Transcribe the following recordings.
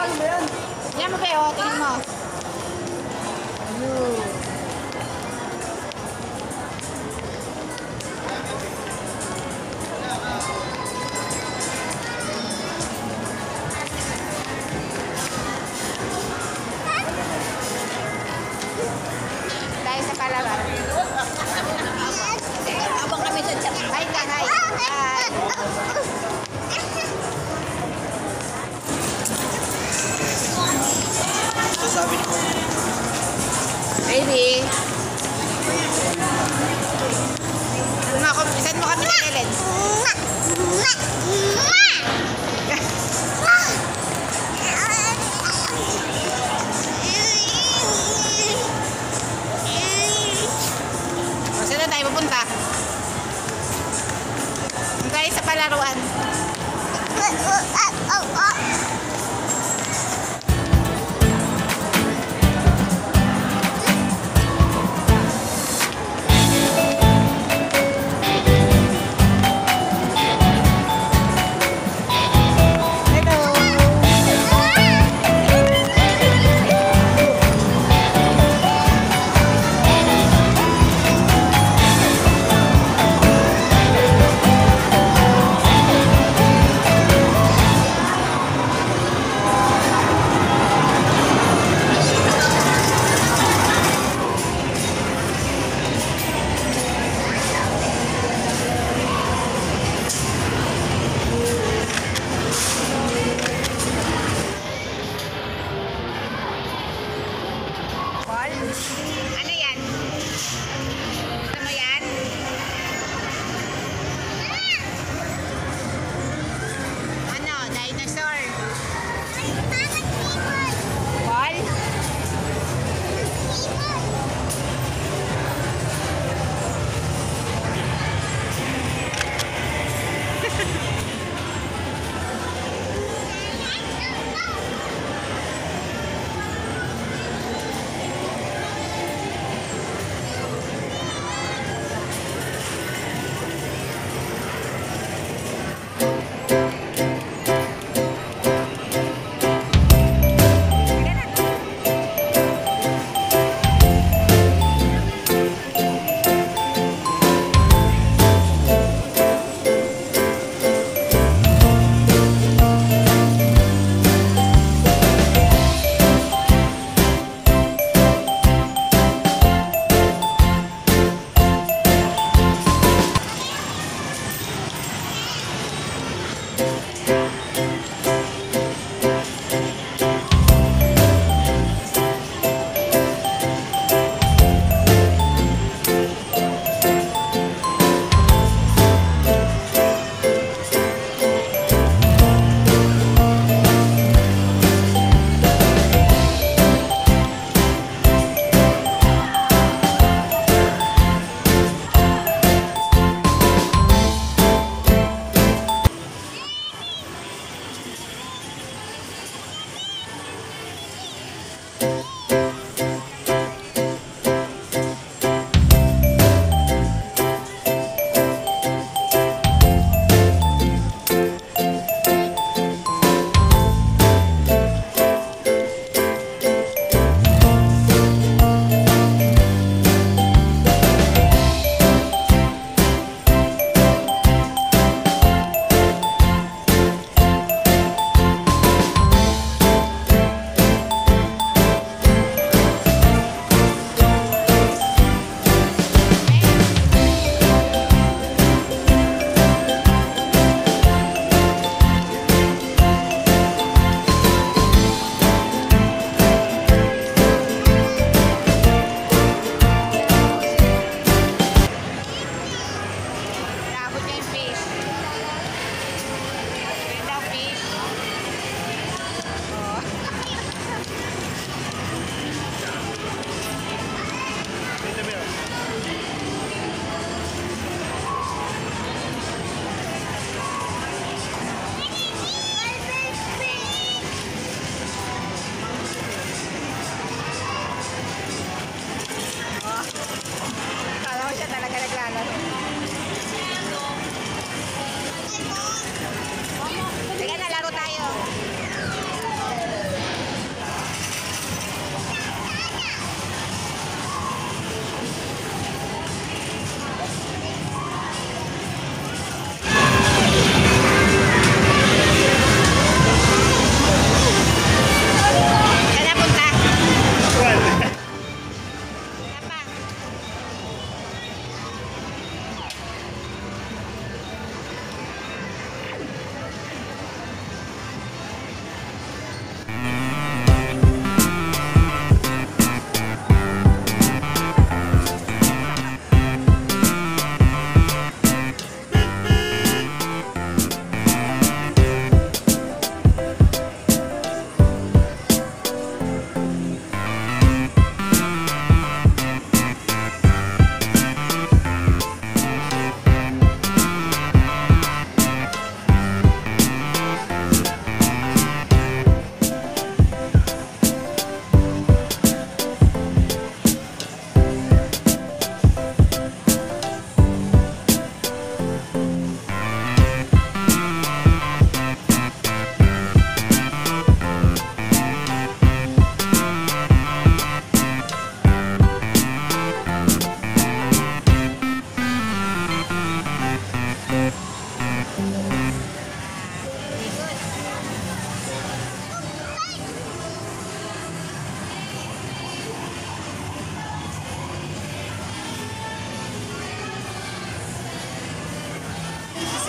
Paano ba yan? Yan mo yun? Tingin mo. Ayun. Baby. Ano ako, saan mo kami nililid? O, saan na tayo pupunta? Doon tayo sa palaruan.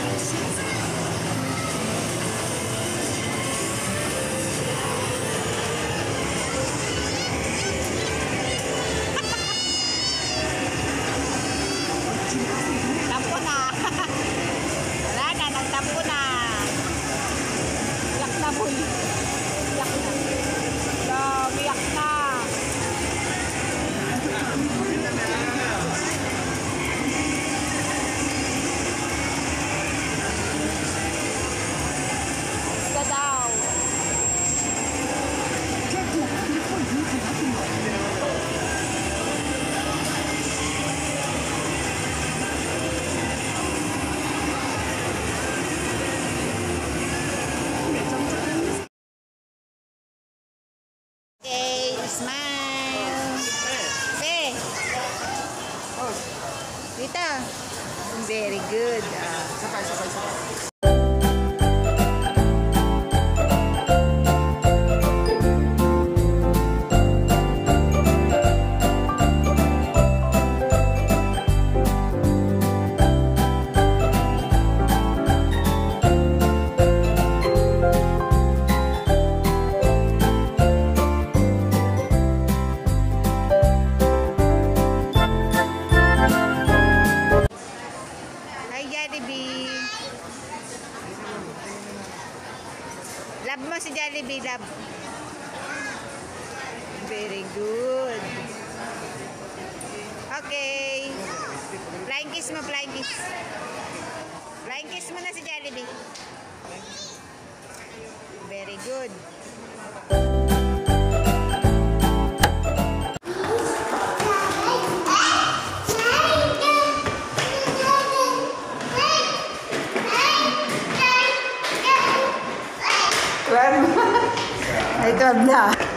小心。Smile. Pe. Dito. Very good. Ah. Sakay, sakay, sakay. Love mo si Jollibee, love. Very good. Okay. Flying kiss mo, flying kiss. Flying kiss mo na si Jollibee. Very good. Да.